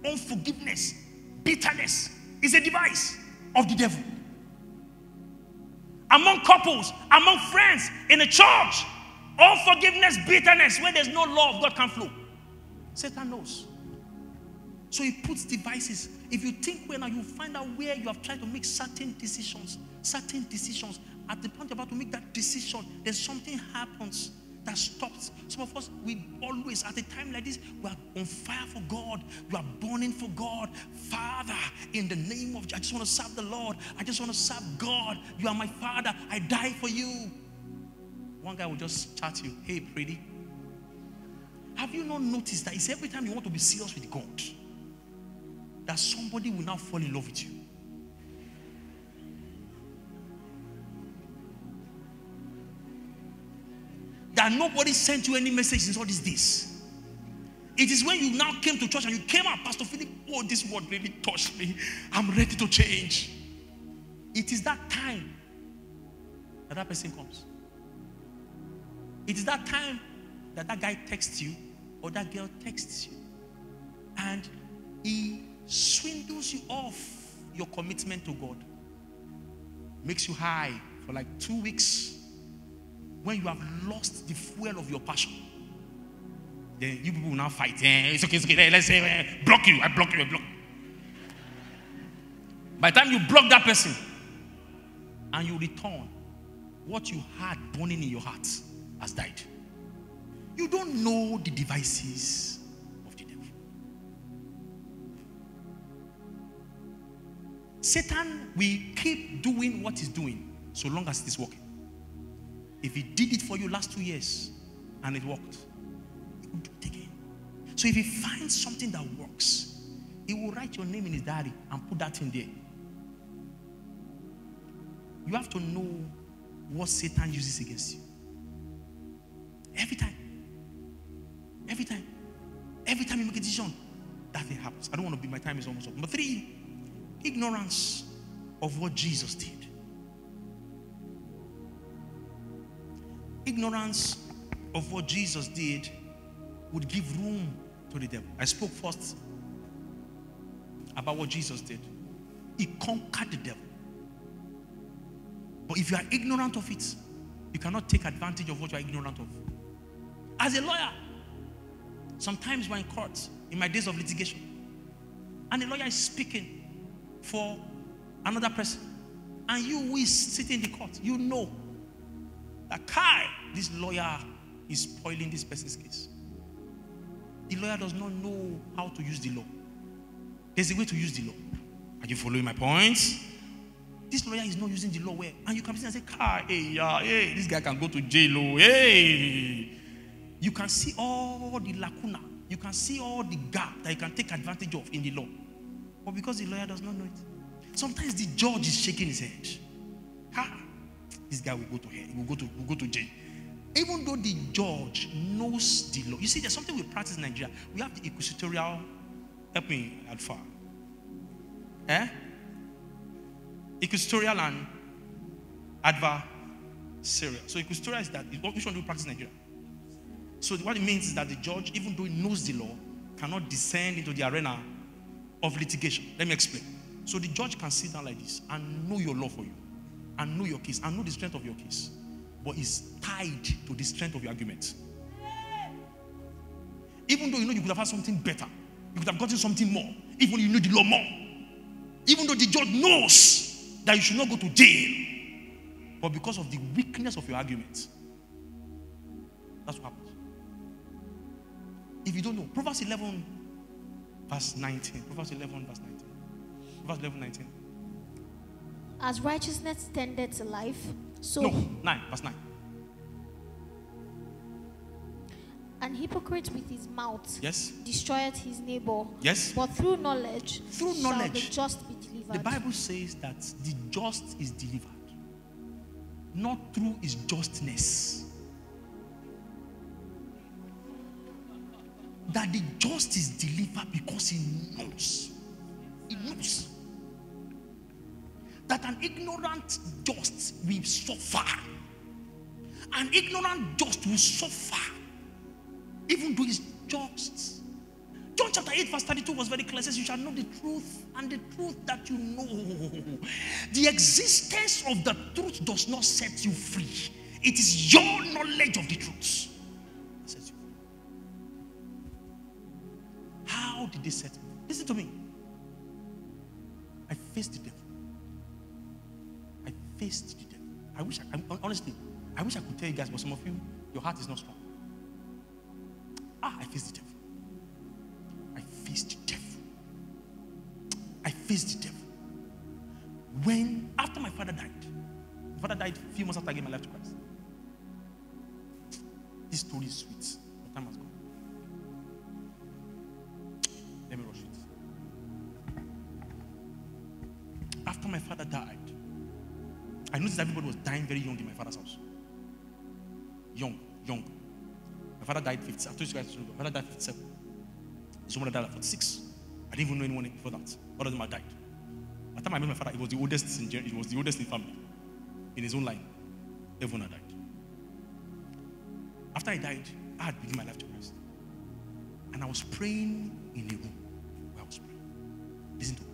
Unforgiveness, bitterness is a device of the devil. Among couples, among friends, in a church, unforgiveness, bitterness, where there's no love, God can flow. Satan knows. So he puts devices. If you think well now, you find out where you have tried to make certain decisions. Certain decisions. At the point you're about to make that decision, then something happens that stops. Some of us, we always, at a time like this, we are on fire for God. We are burning for God. Father, in the name of, I just want to serve the Lord. I just want to serve God. You are my Father. I die for you. One guy will just chat you, hey, pretty. Have you not noticed that it's every time you want to be serious with God, that somebody will now fall in love with you? That nobody sent you any message all these days. It is when you now came to church and you came out, Pastor Philip, oh, this word really touched me. I'm ready to change. It is that time that that person comes. It is that time that that guy texts you or that girl texts you. And he swindles you off your commitment to God. Makes you high for like two weeks when you have lost the fuel of your passion. Then you people will now fight. Eh, it's okay, it's okay. Let's say, eh, block you. I block you. I block. By the time you block that person and you return, what you had burning in your heart has died. You don't know the devices of the devil. Satan will keep doing what he's doing so long as it is working. If he did it for you last two years and it worked, he will do it again. So if he finds something that works, he will write your name in his diary and put that in there. You have to know what Satan uses against you. Every time. Every time. Every time you make a decision, that thing happens. I don't want to be, my time is almost up. Number three, ignorance of what Jesus did. Ignorance of what Jesus did would give room to the devil. I spoke first about what Jesus did. He conquered the devil. But if you are ignorant of it, you cannot take advantage of what you are ignorant of. As a lawyer, sometimes we're in court in my days of litigation, and the lawyer is speaking for another person, and you who is sitting in the court, you know that Kai, this lawyer, is spoiling this person's case. The lawyer does not know how to use the law. There's a way to use the law. Are you following my points? This lawyer is not using the law well. And you come in and say, Kai, hey, yeah, hey, this guy can go to jail. Oh, hey. You can see all the lacuna. You can see all the gap that you can take advantage of in the law. But because the lawyer does not know it. Sometimes the judge is shaking his head. Ha! This guy will go to hell. He will go to, will go to jail. Even though the judge knows the law. You see, there's something we practice in Nigeria. We have the inquisitorial. Help me, Alpha. Eh? Inquisitorial and adversarial. So inquisitorial is that. Which one do we practice in Nigeria? So what it means is that the judge, even though he knows the law, cannot descend into the arena of litigation. Let me explain. So the judge can sit down like this and know your law for you, and know your case, and know the strength of your case, but is tied to the strength of your argument. Even though you know you could have had something better, you could have gotten something more, even though you know the law more. Even though the judge knows that you should not go to jail, but because of the weakness of your argument, that's what happens. if you don't know, Proverbs 11, verse 19. Proverbs 11, verse 19. Proverbs 11, 19. As righteousness tended to life, so No, 9, verse 9. an hypocrite with his mouth Yes? destroyeth his neighbor. Yes? But through knowledge, Through shall the knowledge, just be delivered. The Bible says that the just is delivered, not through his justness. That the just is delivered because he knows. He knows. That an ignorant just will suffer. An ignorant just will suffer, even though he's just. John chapter 8, verse 32 was very clear. It says, You shall know the truth, and the truth that you know. The existence of the truth does not set you free, it is your knowledge of the truth. How did they set me? Listen to me. I faced the devil. I faced the devil. I wish I, honestly, I wish I could tell you guys, but some of you, your heart is not strong. Ah, I faced the devil. I faced the devil. I faced the devil. When, after my father died, my father died a few months after I gave my life to Christ. This story is sweet. My time has gone. I noticed everybody was dying very young in my father's house. Young, young. My father died 50. I told you guys, my father died 57. Someone died at 46. I didn't even know anyone before that. All of them had died. By the time I met my father, he was the oldest in was the oldest in family. In his own line. Everyone had died. After I died, I had given my life to Christ. And I was praying in a room where I was praying. Listen to me.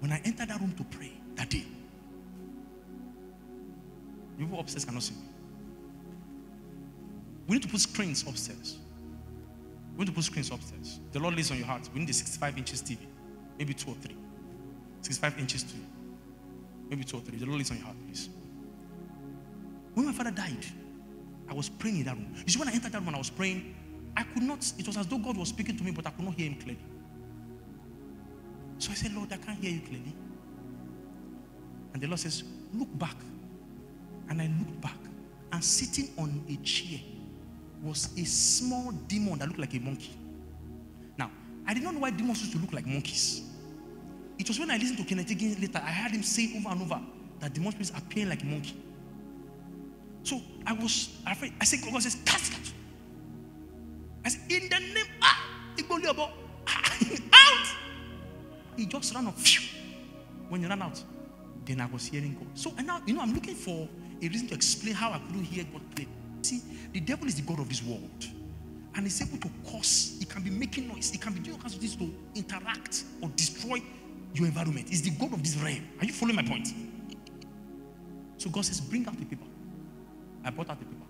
When I entered that room to pray that day, people upstairs cannot see me. We need to put screens upstairs. We need to put screens upstairs. The Lord lays on your heart. We need a 65 inches TV, maybe two or three. 65 inches TV, maybe two or three. The Lord lays on your heart, please. When my father died, I was praying in that room. You see, when I entered that room, I was praying. I could not. It was as though God was speaking to me, but I could not hear Him clearly. So I said, Lord, I can't hear you clearly. And the Lord says, Look back. And I looked back, and sitting on a chair was a small demon that looked like a monkey. Now, I did not know why demons used to look like monkeys. It was when I listened to Kenneth Hagin later, I heard him say over and over that demon spirits appear like a monkey. So I was afraid. I said, God says, cast it out. I said, in the name, ah, Igboliobo, out. He just ran off. When he ran out, then I was hearing God. So and now, you know, I'm looking for a reason to explain how I couldn't hear God clearly. See, the devil is the God of this world. And he's able to cause, he can be making noise, he can be doing all kinds of things to interact or destroy your environment. He's the God of this realm. Are you following my point? So God says, bring out the paper. I brought out the paper.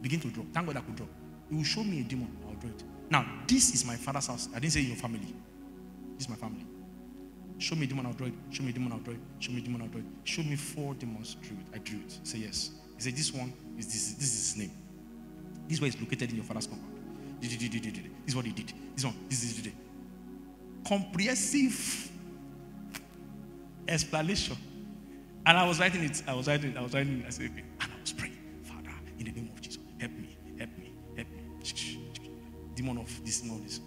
Begin to draw. Thank God I could draw. He will show me a demon. I'll draw it. Now, this is my father's house. I didn't say your family. This is my family. Show me a demon, I'll draw it. Show me a demon, I'll draw it. Show me a demon, I'll draw it. Show me four demons, drew it. I drew it. Say yes. He said, This one is this, this is his name. This is located in your father's compound. This is what he did. This one, this is it. Comprehensive explanation. And I was writing it. I was writing it. I was writing it. I said, okay. And I was praying, Father, in the name of Jesus, help me, help me, help me. Demon of this, demon of this.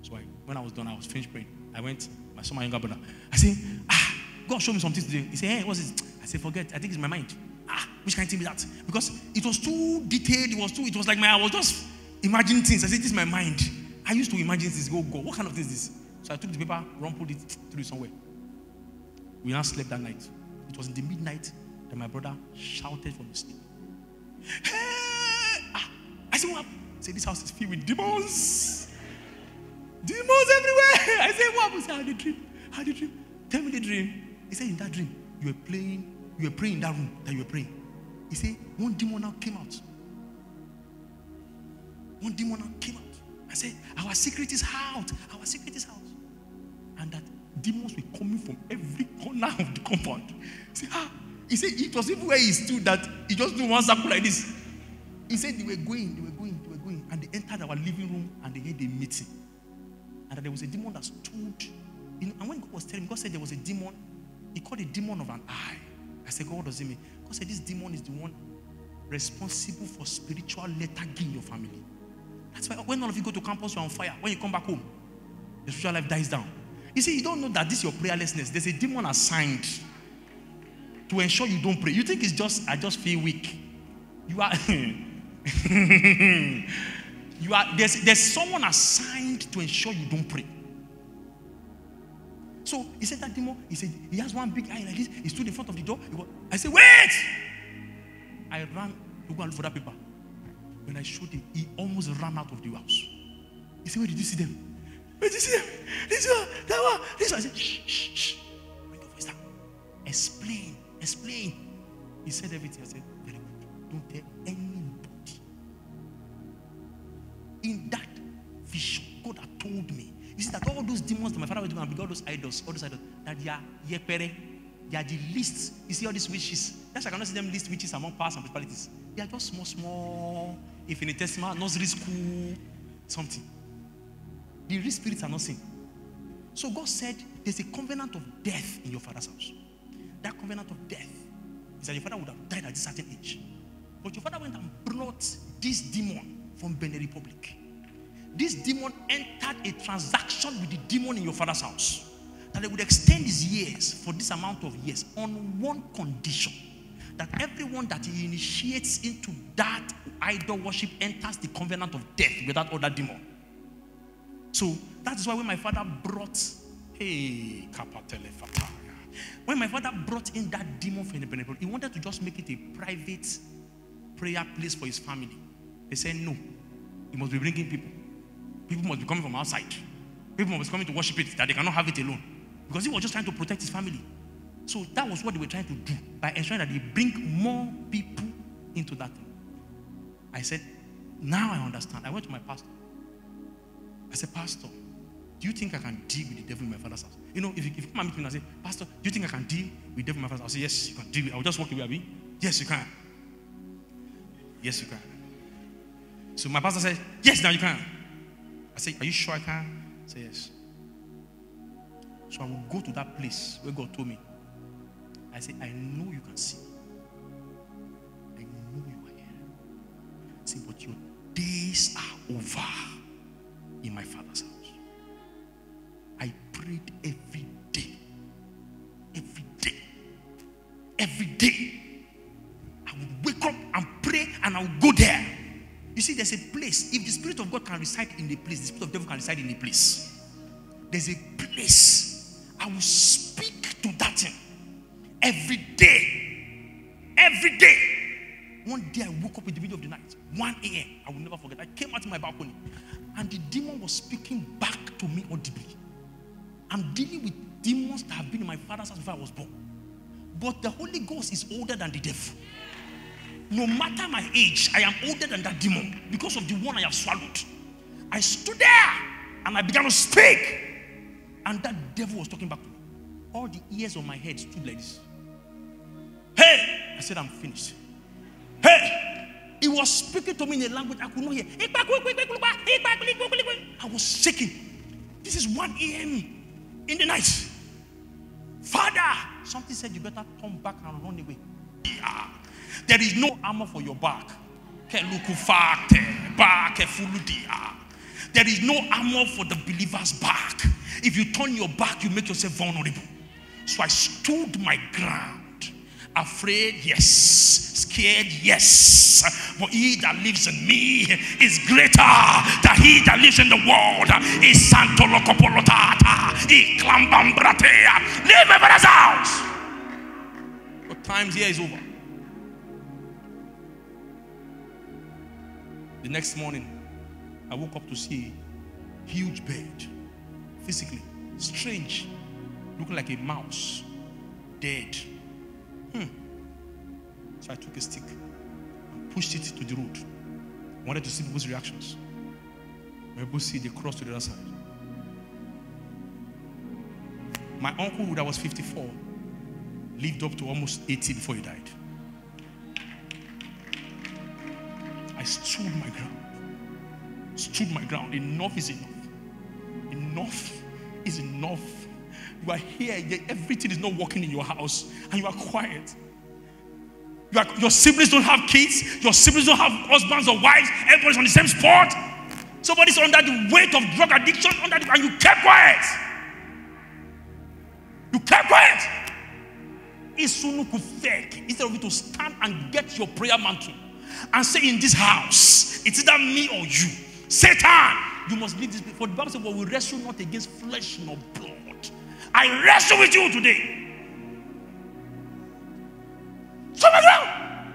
So I, when I was done, I was finished praying. I went, I saw my younger brother. I said, ah, God showed me something today. He said, hey, what's it? I said, forget. I think it's my mind. Ah, which kind of thing is that? Because it was too detailed. It was too, it was like my, I was just imagining things. I said, this is my mind. I used to imagine this. Go, go. what kind of thing is this? So I took the paper, rumpled it, through somewhere. We now slept that night. It was in the midnight that my brother shouted from his sleep. Hey! Ah, I said, what? I said, this house is filled with demons. Demons everywhere. I what? He said, how did dream? How did dream? Tell me the dream. He said, in that dream, you were playing, you were praying in that room that you were praying. He said, one demon now came out. One demon now came out. I said, our secret is out. Our secret is out. And that demons were coming from every corner of the compound. Say, ah, he said it was even where he stood that he just do one circle like this. He said they were going, they were going, they were going, and they entered our living room and they had a meeting. And there was a demon that stood. Know, and when God was telling me, God said there was a demon. He called a demon of an eye. I said, God, what does it mean? God said this demon is the one responsible for spiritual lethargy in your family. That's why when all of you go to campus, you're on fire. When you come back home, your spiritual life dies down. You see, you don't know that this is your prayerlessness. There's a demon assigned to ensure you don't pray. You think it's just I just feel weak. You are you are there's there's someone assigned to ensure you don't pray. So he said that demon, he said he has one big eye like this. He stood in front of the door. Goes, I said, wait! I ran to go and look for that paper. When I showed him, he almost ran out of the house. He said, Where did you see them? Where did you see them? This one, that one, this one. I said, Shh, shh, shh. Bring your voice. Explain, explain. He said everything. I said, Very good. Don't tell anybody. In that vision, God had told me. You see that all those demons that my father was doing, and all those idols, all those idols, that they are yepere, they are the least. You see all these witches. That's why I cannot see them least witches among powers and principalities. They are just small, small, infinitesimal, nursery school, something. The real spirits are not seen. So God said, There's a covenant of death in your father's house. That covenant of death is that your father would have died at a certain age. But your father went and brought this demon from Benin Republic. This demon entered a transaction with the demon in your father's house. That they would extend his years for this amount of years on one condition that everyone that he initiates into that idol worship enters the covenant of death with that other demon. So that is why when my father brought, hey, when my father brought in that demon for independent, he wanted to just make it a private prayer place for his family. They said, no, he must be bringing people. People must be coming from outside. People must be coming to worship it, that they cannot have it alone. Because he was just trying to protect his family. So that was what they were trying to do by ensuring that they bring more people into that thing. I said, now I understand. I went to my pastor. I said, Pastor, do you think I can deal with the devil in my father's house? You know, if you, if you come and meet me and I say, Pastor, do you think I can deal with the devil in my father's house? I'll say, Yes, you can deal with it. I'll just walk away, Abi. Yes, you can. Yes, you can. So my pastor said, Yes, now you can. I said, Are you sure I can? I said, Yes. So I will go to that place where God told me. I said, I know you can see. I know you are here. See, but your days are over in my father's house. I prayed every day. Every day. Every day. I would wake up and pray and I would go there. You see, there's a place. If the Spirit of God can reside in a place, the Spirit of devil can reside in a place. There's a place. I will speak to that thing every day. Every day. One day I woke up in the middle of the night, 1 a.m. I will never forget. I came out in my balcony and the demon was speaking back to me audibly. I'm dealing with demons that have been in my father's house before I was born. But the Holy Ghost is older than the devil. No matter my age, I am older than that demon because of the one I have swallowed. I stood there and I began to speak. And that devil was talking back to me. All the ears on my head stood like this. Hey! I said, I'm finished. Hey! He was speaking to me in a language I could not hear. I was shaking. This is 1 a.m. in the night. Father, something said you better come back and run away. Yeah. There is no armor for your back. There is no armor for the believer's back. If you turn your back, you make yourself vulnerable. So I stood my ground. Afraid, yes. Scared, yes. But he that lives in me is greater than he that lives in the world. Is Santo Locopolotata. He clambambratea. Leave my father's house. But times here is over. The next morning, I woke up to see a huge bed, physically strange, looking like a mouse, dead. Hmm. So I took a stick and pushed it to the road. Wanted to see people's reactions. When people see they cross to the other side. My uncle, who that was 54, lived up to almost 80 before he died. Stood my ground. stood my ground. Enough is enough. Enough is enough. You are here, everything is not working in your house, and you are quiet. You are, your siblings don't have kids, your siblings don't have husbands or wives, everybody's on the same spot. Somebody's under the weight of drug addiction, under the, and you kept quiet. You kept quiet. Isunuku fake. Instead of you to stand and get your prayer mantle and say, In this house, it's either me or you. Satan, you must leave this. For the Bible says, Well, we wrestle not against flesh nor blood. I wrestle with you today. Stood my ground.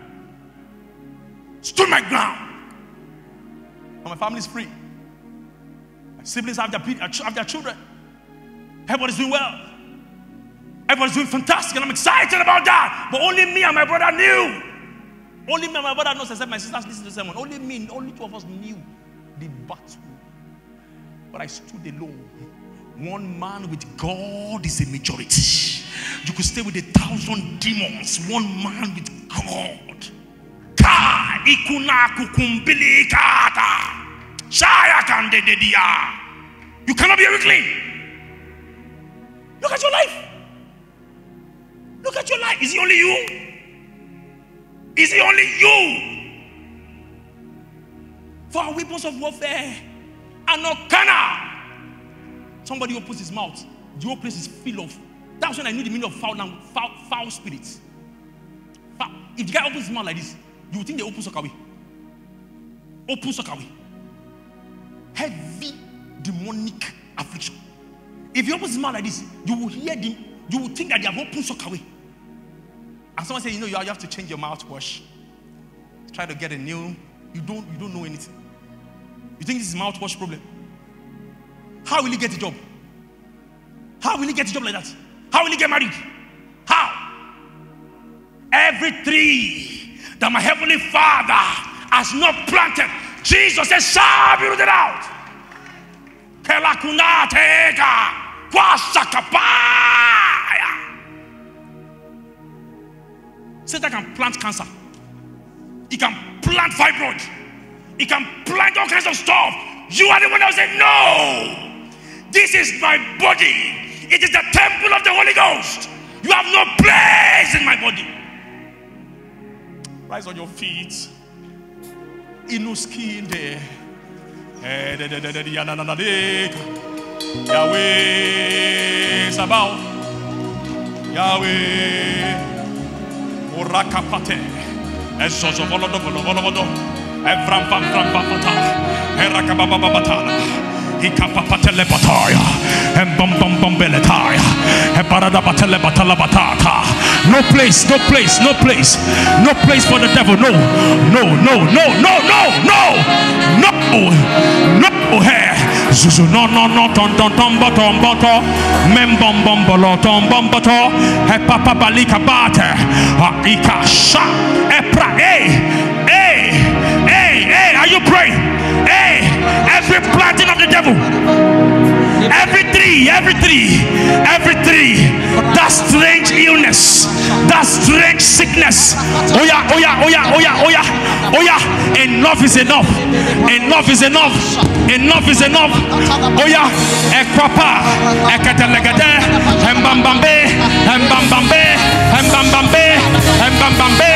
Stood my ground. And my family's free. My siblings have their, uh, have their children. Everybody's doing well. Everybody's doing fantastic, and I'm excited about that. But only me and my brother knew. Only me and my brother knows, except my sisters listen to the sermon. Only me, only two of us knew the battle. But I stood alone. One man with God is a majority. You could stay with a thousand demons. One man with God. Ka ikuna kukumbili kata. Shaya kandededia. You cannot be a weakling. Look at your life. Look at your life. Is it only you? Is it only you? For our weapons of warfare are not carnal. Somebody opens his mouth, the whole place is full of. That's when I knew the meaning of foul, foul, foul spirits. Foul. If the guy opens his mouth like this, you would think they open soakaway. Open soakaway. Heavy demonic affliction. If he opens his mouth like this, you will hear them, you will think that they have opened soakaway. And someone say, you know, you have to change your mouthwash. Try to get a new. You don't, you don't know anything. You think this is mouthwash problem? How will he get a job? How will he get a job like that? How will he get married? How? Every tree that my heavenly Father has not planted, Jesus says, shall be rooted out. Satan can plant cancer. He can plant fibroid. He can plant all kinds of stuff. You are the one that said, No. This is my body. It is the temple of the Holy Ghost. You have no place in my body. Rise on your feet. Inuski in there. Yahweh Sabaoth. Yahweh. Urakapate. Ezozovolodovolodovolodo. Evram beletaya. Batata. No place, no place, no place. No place for the devil. No, no, no, no, no, no, no. No, no, no. Zuzu no no no ton ton bom bom bolo tom bom boto he papa balika bate ha ikasha epra hey hey hey hey are you praying? Hey every planting of the devil. Every tree every tree every tree that strange illness that strange sickness. Oh yeah oh yeah oh yeah oh yeah oh yeah oh yeah. Enough is enough. Enough is enough. Enough is enough. Oh yeah. Ekwapa eketelegede embambambe embambambe embambambe embambambe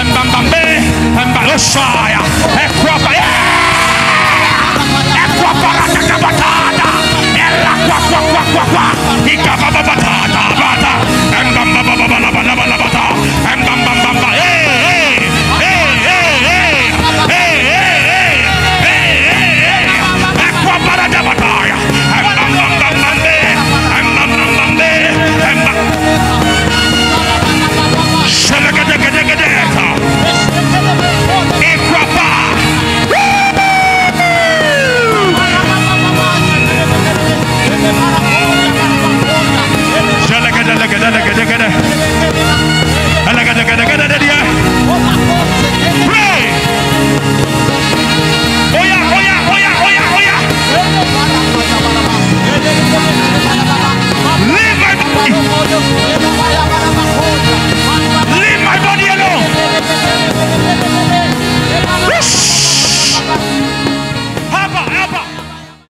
embambambe embambosaya ekwapa yeah! Ekwapa ratakabata Ikabababata, bata. Leave my body alone. Yes.